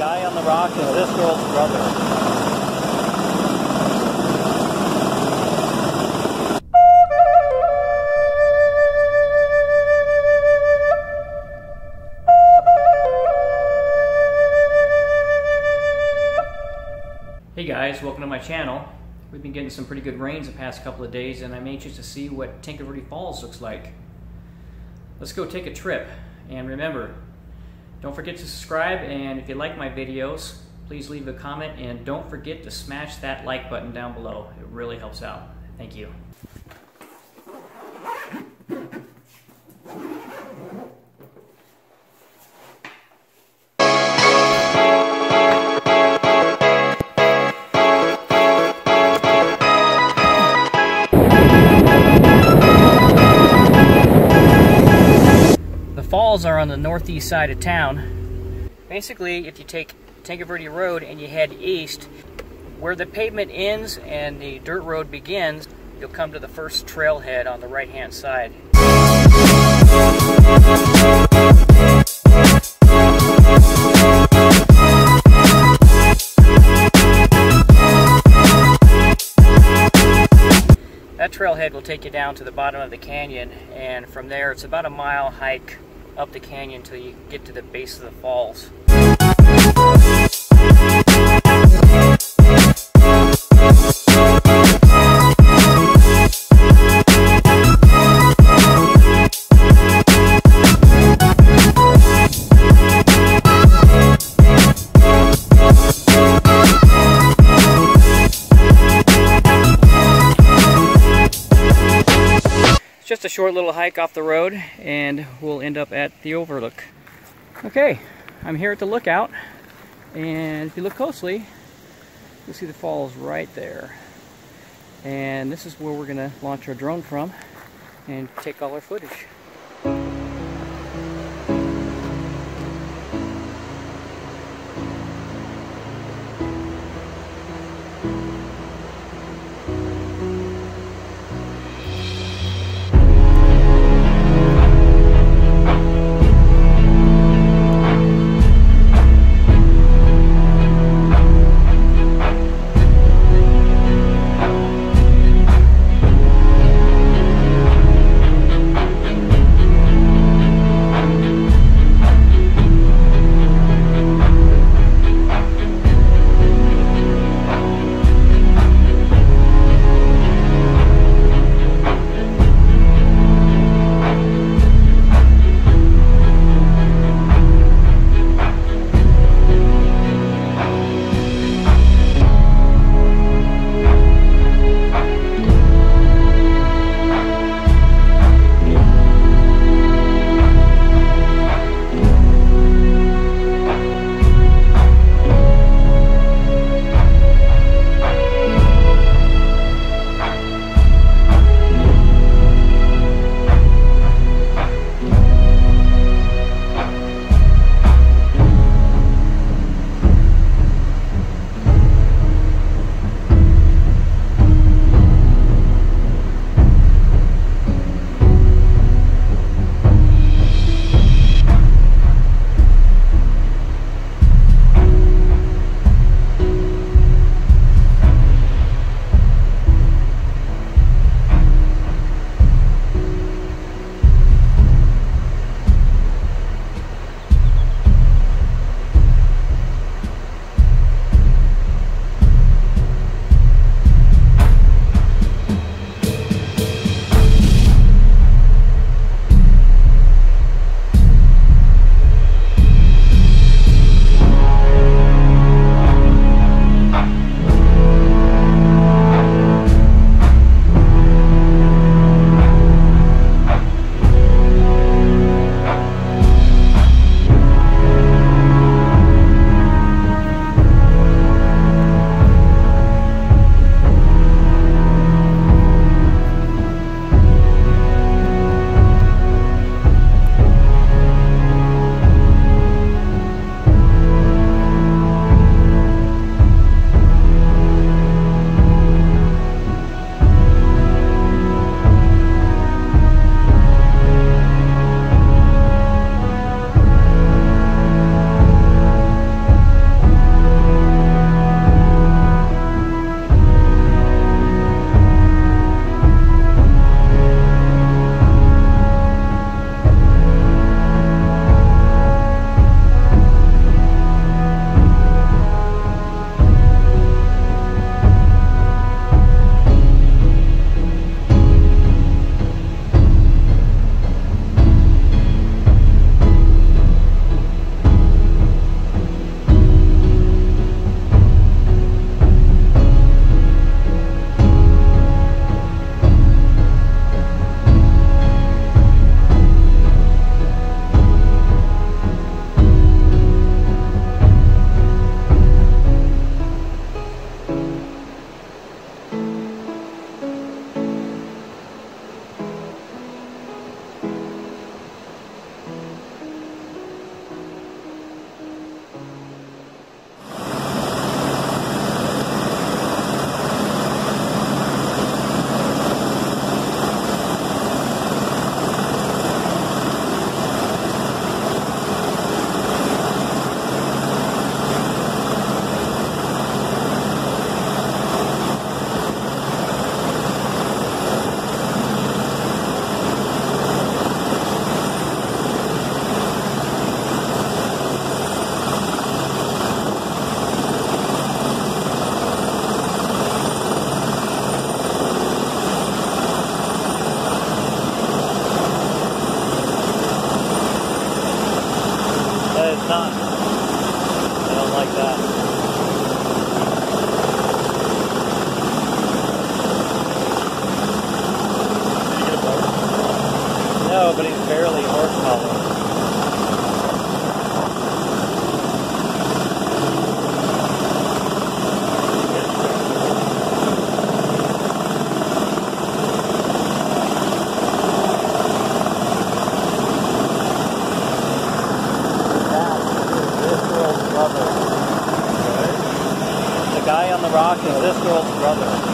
guy on the rock is this girl's brother. Hey guys, welcome to my channel. We've been getting some pretty good rains the past couple of days and I'm anxious to see what Tanque Verde Falls looks like. Let's go take a trip. And remember, don't forget to subscribe and if you like my videos, please leave a comment and don't forget to smash that like button down below. It really helps out. Thank you. On the northeast side of town. Basically, if you take Tanque Verde Road and you head east, where the pavement ends and the dirt road begins, you'll come to the first trailhead on the right-hand side. That trailhead will take you down to the bottom of the canyon, and from there it's about a mile hike up the canyon until you get to the base of the falls. Short little hike off the road, and we'll end up at the overlook. Okay, I'm here at the lookout, and if you look closely, you'll see the falls right there. And this is where we're gonna launch our drone from and take all our footage. time. I don't like that. The this girl's brother.